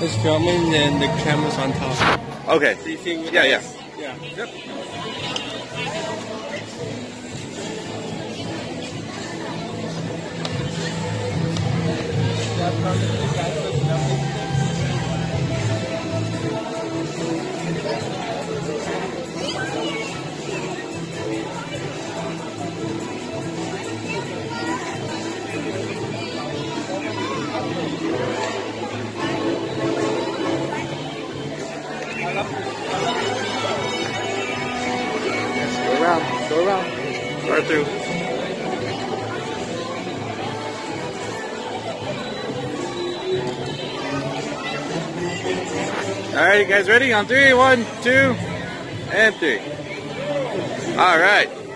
It's filming and the camera's on top. Okay. So you see yeah, yeah, yeah. Yep. Around. Right through. All right, you guys ready? On three, one, two, and three. All right.